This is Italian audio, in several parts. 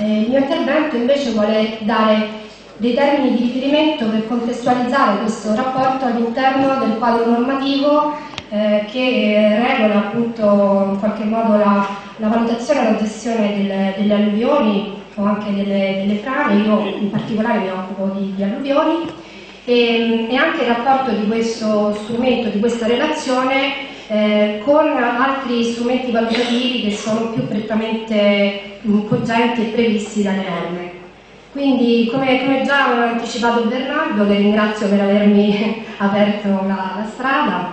Eh, il mio intervento invece vuole dare dei termini di riferimento per contestualizzare questo rapporto all'interno del quadro normativo eh, che regola appunto in qualche modo la, la valutazione e la gestione del, delle alluvioni o anche delle, delle, frane, io in particolare mi occupo di, di alluvioni. E, e, anche il rapporto di questo strumento, di questa relazione eh, con altri strumenti valutativi che sono più prettamente cogenti e previsti dalle norme. Quindi, come, come già aveva anticipato Bernardo, che ringrazio per avermi aperto la, la strada,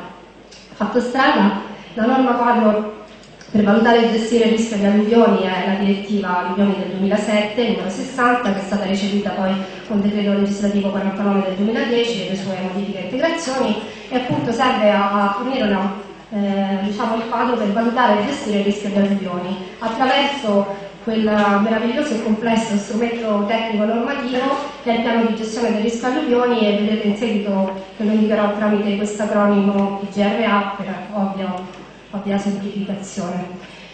fatto strada, la norma quadro per valutare e gestire il rischio di alluvioni è la direttiva alluvioni del 2007, numero 60, che è stata recepita poi con decreto legislativo 49 del 2010 e le sue modifiche e integrazioni e appunto serve a fornire una, eh, diciamo il quadro per valutare e gestire il rischio di alluvioni attraverso quel meraviglioso e complesso strumento tecnico normativo che è il piano di gestione del rischio alluvioni e vedete in seguito che lo indicherò tramite questo acronimo IGRA per ovvio, ovvia semplificazione.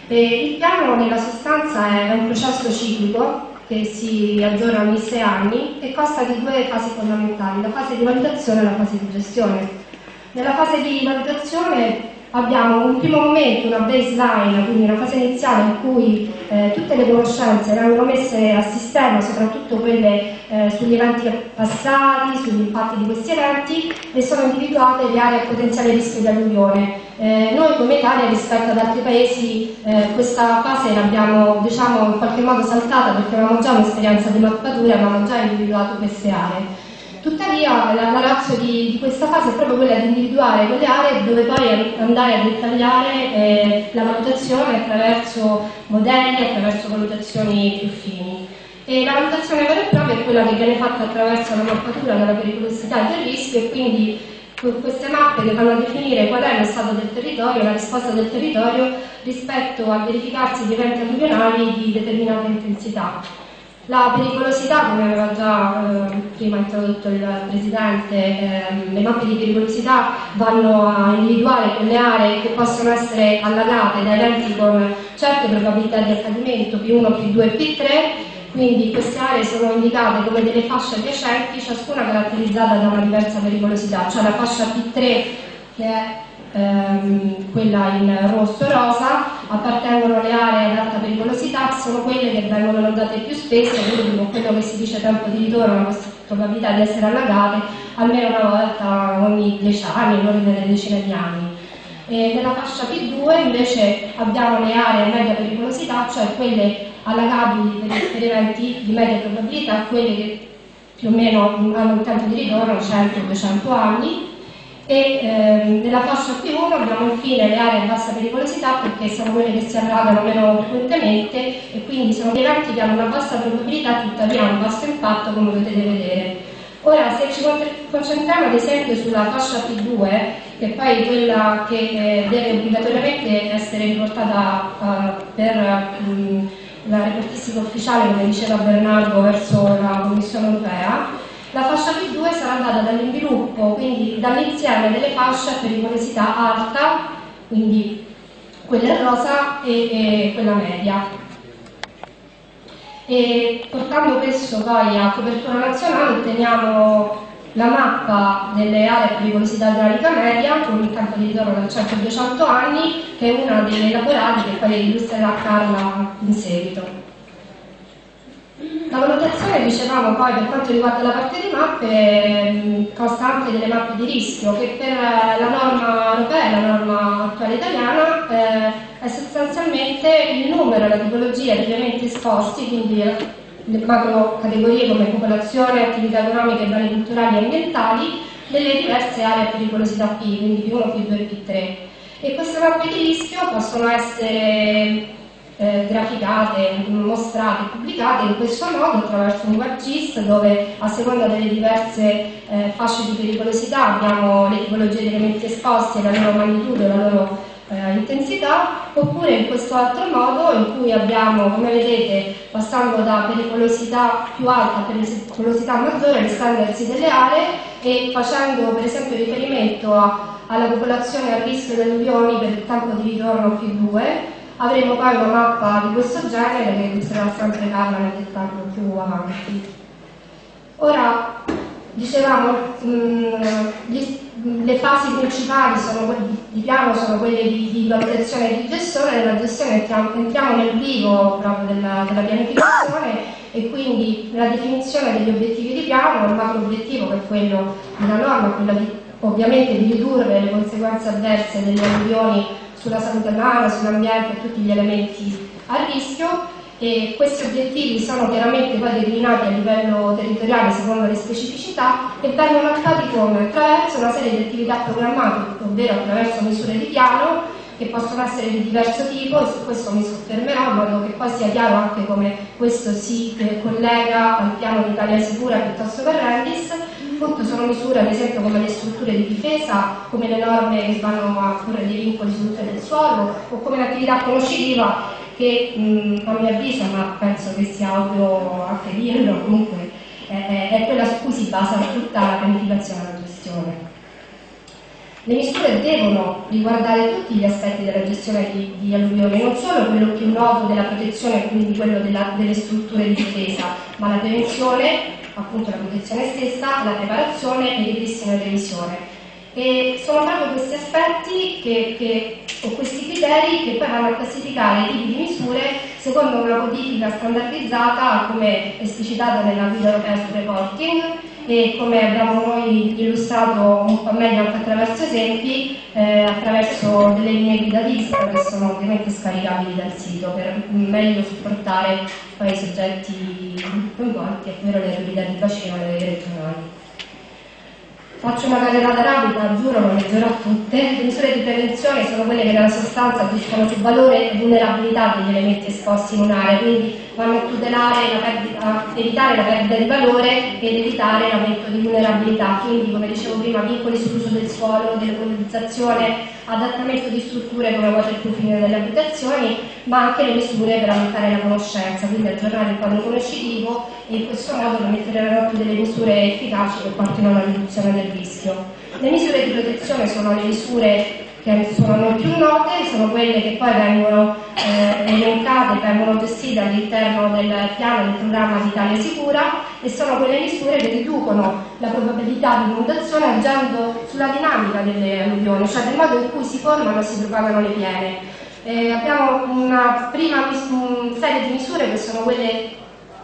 E il piano nella sostanza è un processo ciclico che si aggiorna ogni sei anni e consta di due fasi fondamentali, la fase di valutazione e la fase di gestione. Nella fase di valutazione abbiamo un primo momento, una baseline, quindi una fase iniziale in cui eh, tutte le conoscenze vengono messe a sistema, soprattutto quelle eh, sugli eventi passati, sugli impatti di questi eventi e sono individuate le aree a potenziale rischio di alluvione. Eh, noi come Italia rispetto ad altri paesi eh, questa fase l'abbiamo diciamo, in qualche modo saltata perché avevamo già un'esperienza di mappatura, avevamo già individuato queste aree. Tuttavia la, la razza di, di, questa fase è proprio quella di individuare quelle aree dove poi andare a dettagliare eh, la valutazione attraverso modelli, attraverso valutazioni più fini. E la valutazione vera e propria è quella che viene fatta attraverso la mappatura della pericolosità del rischio e quindi queste mappe che vanno a definire qual è lo stato del territorio, la risposta del territorio rispetto al verificarsi di eventi alluvionali di determinata intensità. La pericolosità, come aveva già eh, prima introdotto il Presidente, ehm, le mappe di pericolosità vanno a individuare quelle aree che possono essere allagate da eventi con certe probabilità di accadimento, P1, P2 e P3, quindi queste aree sono indicate come delle fasce adiacenti, ciascuna caratterizzata da una diversa pericolosità, cioè la fascia P3 che è ehm, quella in rosso-rosa, appartengono alle aree ad alta pericolosità, sono quelle che vengono inondate più spesso, quindi con quello che si dice tempo di ritorno, la probabilità di essere allagate almeno una volta ogni 10 anni, non nelle decine di anni. E nella fascia P2 invece abbiamo le aree a media pericolosità, cioè quelle allagabili per, per eventi di media probabilità, quelle che più o meno hanno un tempo di ritorno 100-200 anni, e ehm, nella fascia P1 abbiamo infine le aree a bassa pericolosità perché sono quelle che si allagano meno frequentemente e quindi sono dei eventi che hanno una bassa probabilità tuttavia un basso impatto come potete vedere. Ora se ci concentriamo ad esempio sulla fascia P2 che è poi quella che eh, deve obbligatoriamente essere riportata uh, per um, la reportistica ufficiale come diceva Bernardo verso la Commissione europea la fascia P2 sarà data dall'inviluppo, quindi dall'insieme delle fasce a pericolosità alta, quindi quella rosa e, e quella media. E portando questo poi a copertura nazionale otteniamo la mappa delle aree a pericolosità idraulica media con un tempo di ritorno da 100 a 200 anni che è una delle elaborate che poi illustrerà Carla in seguito. La valutazione, dicevamo poi, per quanto riguarda la parte di mappe, consta anche delle mappe di rischio, che per la norma europea, la norma attuale italiana, eh, è sostanzialmente il numero la tipologia di elementi esposti, quindi le macro categorie come popolazione, attività economiche, beni culturali e ambientali, delle diverse aree a pericolosità P, quindi P1, P2 e P3. E queste mappe di rischio possono essere eh, graficate, mostrate, pubblicate in questo modo attraverso un WebGIS dove a seconda delle diverse eh, fasce di pericolosità abbiamo le tipologie di elementi esposti, la loro magnitudo, la loro eh, intensità, oppure in questo altro modo in cui abbiamo, come vedete, passando da pericolosità più alta a pericolosità maggiore, l'estendersi delle aree e facendo per esempio riferimento a, alla popolazione a rischio di alluvioni per il tempo di ritorno più 2 avremo poi una mappa di questo genere che illustrerà sempre Carla nel dettaglio più avanti. Ora, dicevamo, mh, mm, le fasi principali sono, di piano sono quelle di, di, valutazione e di gestione, nella gestione entriamo, nel vivo proprio della, della, pianificazione e quindi nella definizione degli obiettivi di piano, il macro obiettivo che è quello della norma, quello di, ovviamente di ridurre le conseguenze avverse delle alluvioni sulla salute umana, sull'ambiente e tutti gli elementi a rischio e questi obiettivi sono chiaramente poi declinati a livello territoriale secondo le specificità e vengono attuati come? Attraverso una serie di attività programmate, ovvero attraverso misure di piano che possono essere di diverso tipo e su questo mi soffermerò in modo che poi sia chiaro anche come questo si collega al piano di Italia Sicura piuttosto che Rendis. Appunto sono misure ad esempio come le strutture di difesa, come le norme che vanno a porre dei vincoli sull'uso del suolo o come l'attività conoscitiva che mh, a mio avviso, ma penso che sia ovvio anche dirlo, comunque è, è quella su cui si basa tutta la pianificazione e la gestione. Le misure devono riguardare tutti gli aspetti della gestione di, di alluvioni, non solo quello più noto della protezione, quindi quello della, delle strutture di difesa, ma la prevenzione, appunto la protezione stessa, la preparazione e il ripristino e revisione. E sono proprio questi aspetti che, che, o questi criteri che poi vanno a classificare i tipi di misure secondo una codifica standardizzata come esplicitata nella guida europea sul reporting e come abbiamo noi illustrato un po' meglio anche attraverso esempi, eh, attraverso delle linee guida DISP che sono ovviamente scaricabili dal sito per meglio supportare poi i soggetti coinvolti, ovvero le autorità di bacino e le regionali. Faccio una calerata rapida, giuro, non leggerò tutte. Le misure di prevenzione sono quelle che nella sostanza agiscono sul valore e vulnerabilità degli elementi esposti in un'area, quindi vanno a tutelare la perdita, evitare la perdita di valore ed evitare l'aumento di vulnerabilità. Quindi, come dicevo prima, vincoli sull'uso del suolo, dell'ecologizzazione, adattamento di strutture come waterproofing delle abitazioni, ma anche le misure per aumentare la conoscenza, quindi aggiornare il quadro conoscitivo e in questo modo mettere a delle misure efficaci che portino alla riduzione del rischio. Le misure di protezione sono le misure che sono più note, sono quelle che poi vengono eh, elencate, vengono gestite all'interno del piano del programma di Italia Sicura e sono quelle misure che riducono la probabilità di inondazione agendo sulla dinamica delle alluvioni, cioè del modo in cui si formano e si propagano le piene. Eh, abbiamo una prima serie di misure che sono quelle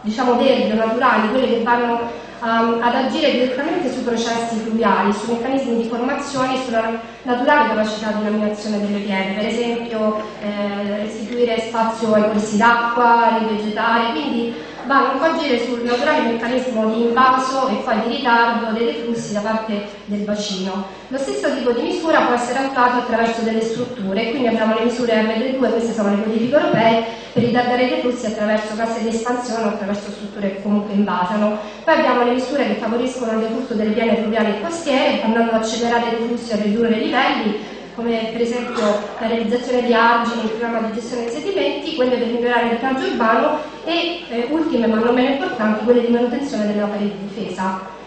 diciamo verdi naturali, quelle che vanno um, ad agire direttamente sui processi fluviali, sui meccanismi di formazione e sulla naturale capacità di laminazione delle piene, per esempio eh, restituire spazio ai corsi d'acqua, rivegetare, quindi vanno a agire sul naturale meccanismo di invaso e poi di ritardo dei flussi da parte del bacino. Lo stesso tipo di misura può essere attuato attraverso delle strutture, quindi abbiamo le misure MD2, queste sono le codifiche europee, per ritardare dei flussi attraverso casse di espansione o attraverso strutture che comunque invasano. Poi abbiamo le misure che favoriscono il deflusso delle piane fluviali e costiere, andando ad accelerare i flussi e a ridurre i livelli, come per esempio la realizzazione di argini, il programma di gestione dei sedimenti, quelle per migliorare il piano urbano e eh, ultime ma non meno importanti, quelle di manutenzione delle opere di difesa.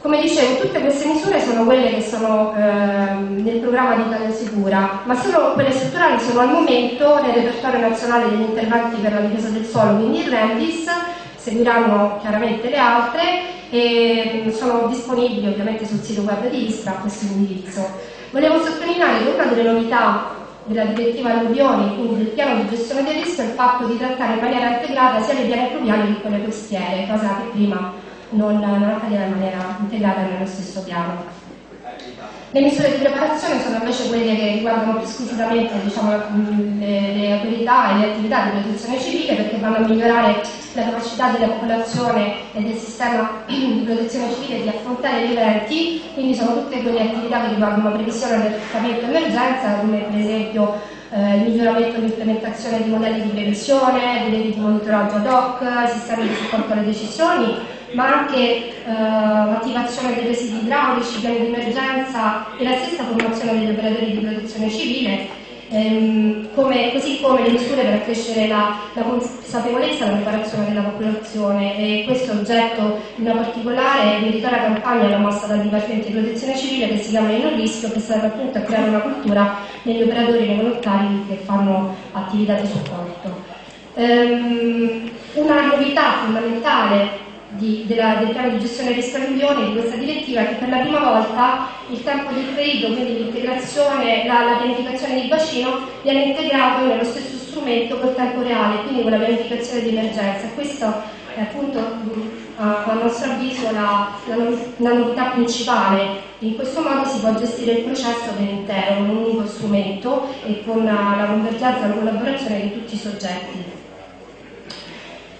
Come dicevo, tutte queste misure sono quelle che sono eh, nel programma di Italia Sicura, ma solo quelle strutturali sono al momento nel repertorio nazionale degli interventi per la difesa del suolo, quindi il RENDIS, seguiranno chiaramente le altre e sono disponibili ovviamente sul sito web di ISPRA a questo indirizzo. Volevo sottolineare che una delle novità della direttiva alluvioni, quindi del piano di gestione del rischio, è il fatto di trattare in maniera integrata sia le piane fluviali che quelle costiere, cosa che prima non, non accadeva in maniera integrata nello stesso piano. Le misure di preparazione sono invece quelle che riguardano più squisitamente diciamo, le, le abilità e le attività di protezione civile perché vanno a migliorare la capacità della popolazione e del sistema di protezione civile di affrontare gli eventi, quindi sono tutte quelle attività che riguardano previsione del trattamento emergenza, come per esempio eh, il miglioramento e l'implementazione di modelli di previsione, di monitoraggio ad hoc, sistemi di supporto alle decisioni, ma anche eh, l'attivazione dei presidi idraulici, piani di emergenza e la stessa formazione degli operatori di protezione civile ehm, come, così come le misure per accrescere la, la consapevolezza e la preparazione della popolazione e questo oggetto in una particolare e meritoria campagna promossa dal Dipartimento di Protezione Civile che si chiama Nel Rischio che serve appunto a creare una cultura negli operatori e nei volontari che fanno attività di supporto. Ehm, una novità fondamentale di, della, del piano di gestione alluvioni di questa direttiva che per la prima volta il tempo di credito, quindi l'integrazione, la, la, pianificazione di bacino viene integrato nello stesso strumento col tempo reale, quindi con la pianificazione di emergenza. Questo è appunto a, nostro avviso la, la, la, novità principale. In questo modo si può gestire il processo per intero con un unico strumento e con la convergenza e la collaborazione di tutti i soggetti.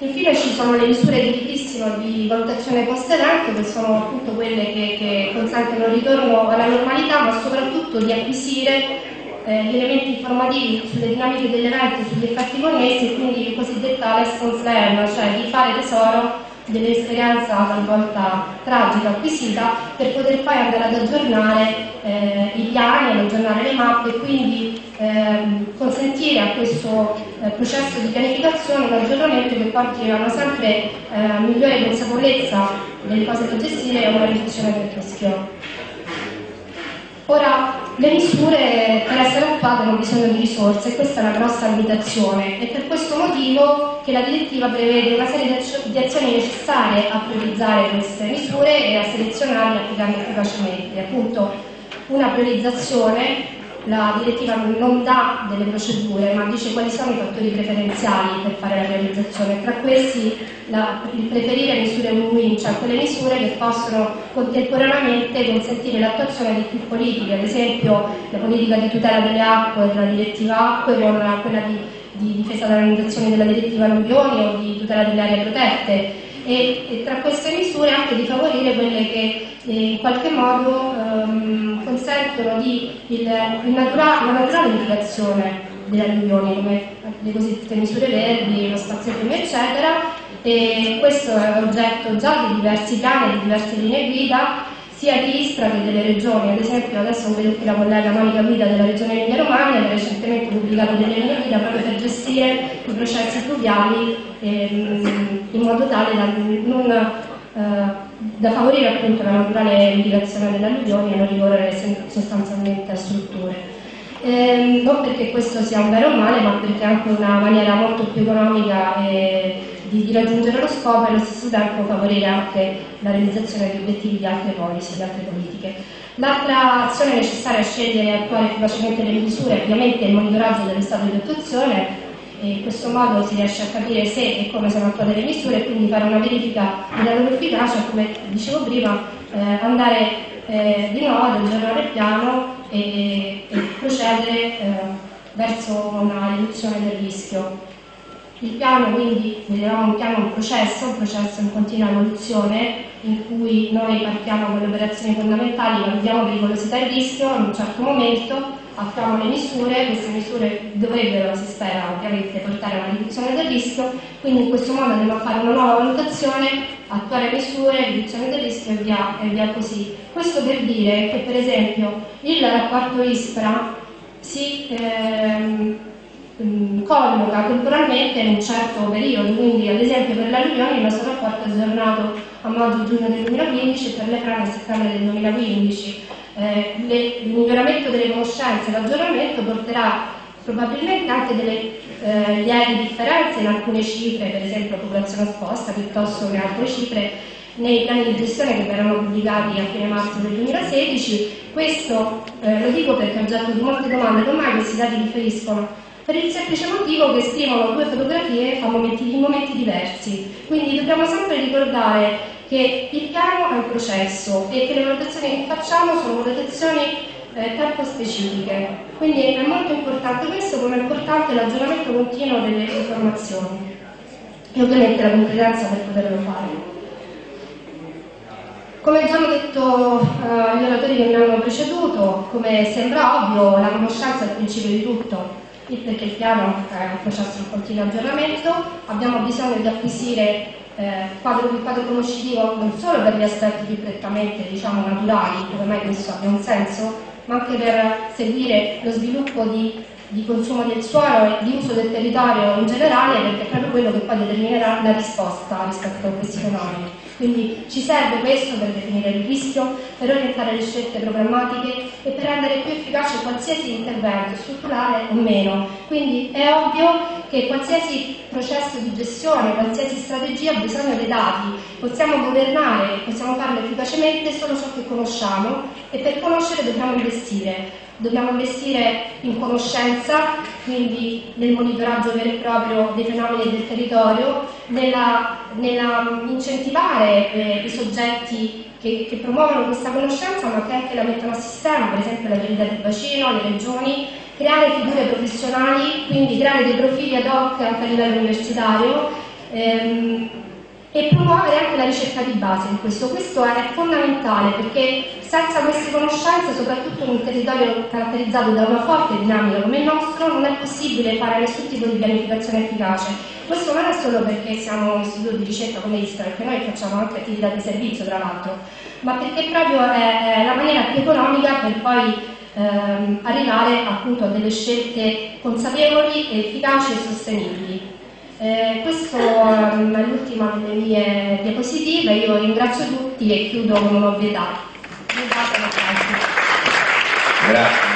Infine ci sono le misure di ripristino di valutazione post-evento che sono appunto quelle che, che, consentono il ritorno alla normalità ma soprattutto di acquisire eh, gli elementi informativi sulle dinamiche dell'evento, sugli effetti connessi e quindi il cosiddetta lessons learned, cioè di fare tesoro dell'esperienza talvolta tragica acquisita per poter poi andare ad aggiornare eh, i piani, ad aggiornare le mappe e quindi ehm, consentire a questo eh, processo di pianificazione un aggiornamento che porti a una sempre eh, migliore consapevolezza delle cose da gestire e a una riduzione del rischio. Le misure per essere attuate hanno bisogno di risorse e questa è una grossa limitazione. È per questo motivo che la direttiva prevede una serie di azioni necessarie a priorizzare queste misure e a selezionarle applicarle efficacemente. Appunto, una priorizzazione la direttiva non dà delle procedure, ma dice quali sono i fattori preferenziali per fare la realizzazione. Tra questi la, il preferire misure win-win, cioè quelle misure che possono contemporaneamente consentire l'attuazione di più politiche, ad esempio la politica di tutela delle acque della direttiva acque con quella di, di difesa dall'inondazione della direttiva alluvioni o di tutela delle aree protette e, e, tra queste misure anche di favorire quelle che eh, in qualche modo ehm, consentono di il, il natura, la naturale mitigazione delle alluvioni come le cosiddette misure verdi, lo spazio primo eccetera. E questo è oggetto già di diversi piani di diverse linee guida sia di Istra che delle regioni, ad esempio adesso vedo qui la collega Monica Guida della regione Emilia Romagna che ha recentemente pubblicato delle linee guida proprio per gestire i processi fluviali ehm, in modo tale da, non, eh, da favorire appunto la naturale mitigazione delle alluvioni e non ricorrere sostanzialmente a strutture. Eh, non perché questo sia un vero male, ma perché è anche una maniera molto più economica e di, di, raggiungere lo scopo e allo stesso tempo favorire anche la realizzazione di obiettivi di altre policy, di altre politiche. L'altra azione necessaria è scegliere e attuare efficacemente le misure, ovviamente il monitoraggio dello stato di attuazione, in questo modo si riesce a capire se e come sono attuate le misure e quindi fare una verifica della loro efficacia, come dicevo prima, eh, andare eh, di nuovo ad aggiornare il piano e, e procedere eh, verso una riduzione del rischio. Il piano quindi vedevamo un piano, un processo, un processo in continua evoluzione in cui noi partiamo con le operazioni fondamentali, valutiamo pericolosità e rischio, in un certo momento attuiamo le misure, queste misure dovrebbero, si spera ovviamente, portare a una riduzione del rischio, quindi in questo modo andiamo a fare una nuova valutazione, attuare misure, riduzione del rischio e via, e via così. Questo per dire che per esempio il rapporto ISPRA si... Ehm, colloca temporalmente in un certo periodo, quindi ad esempio per l'alluvione il nostro rapporto è aggiornato a maggio-giugno del 2015 e per le frane a settembre del 2015. Eh, le, il miglioramento delle conoscenze, l'aggiornamento porterà probabilmente anche delle eh, lievi differenze in alcune cifre, per esempio popolazione esposta, piuttosto che altre cifre nei piani di gestione che verranno pubblicati a fine marzo del 2016. Questo eh, lo dico perché è oggetto di molte domande, come questi dati differiscono per il semplice motivo che esprimono due fotografie a momenti, in momenti diversi. Quindi dobbiamo sempre ricordare che il piano è un processo e che le valutazioni che facciamo sono valutazioni eh, tempo specifiche. Quindi è molto importante questo come è importante l'aggiornamento continuo delle informazioni e ovviamente la competenza per poterlo fare. Come già hanno detto eh, gli oratori che mi hanno preceduto, come sembra ovvio, la conoscenza è il principio di tutto perché il piano è un processo di continuo aggiornamento, abbiamo bisogno di acquisire eh, quadro, il quadro conoscitivo non solo per gli aspetti più prettamente diciamo, naturali, dove mai questo abbia un senso, ma anche per seguire lo sviluppo di di consumo del suolo e di uso del territorio in generale perché è proprio quello che poi determinerà la risposta rispetto a questi fenomeni. Quindi ci serve questo per definire il rischio, per orientare le scelte programmatiche e per rendere più efficace qualsiasi intervento, strutturale o meno. Quindi è ovvio che qualsiasi processo di gestione, qualsiasi strategia ha bisogno dei dati. Possiamo governare, possiamo farlo efficacemente solo ciò che conosciamo e per conoscere dobbiamo investire. Dobbiamo investire in conoscenza, quindi nel monitoraggio vero e proprio dei fenomeni del territorio, nella, nella incentivare eh, i soggetti che, che, promuovono questa conoscenza ma che anche la mettono a sistema, per esempio la verità del bacino, le regioni, creare figure professionali, quindi creare dei profili ad hoc anche a livello universitario ehm, e promuovere anche la ricerca di base in questo. Questo è fondamentale perché senza queste conoscenze, soprattutto in un territorio caratterizzato da una forte dinamica come il nostro, non è possibile fare nessun tipo di pianificazione efficace. Questo non è solo perché siamo un istituto di ricerca come ISTA, perché noi facciamo anche attività di servizio tra l'altro, ma perché proprio è la maniera più economica per poi ehm, arrivare appunto a delle scelte consapevoli, efficaci e sostenibili. Eh, questo um, è l'ultima delle mie diapositive, io ringrazio tutti e chiudo con un'ovvietà. Grazie.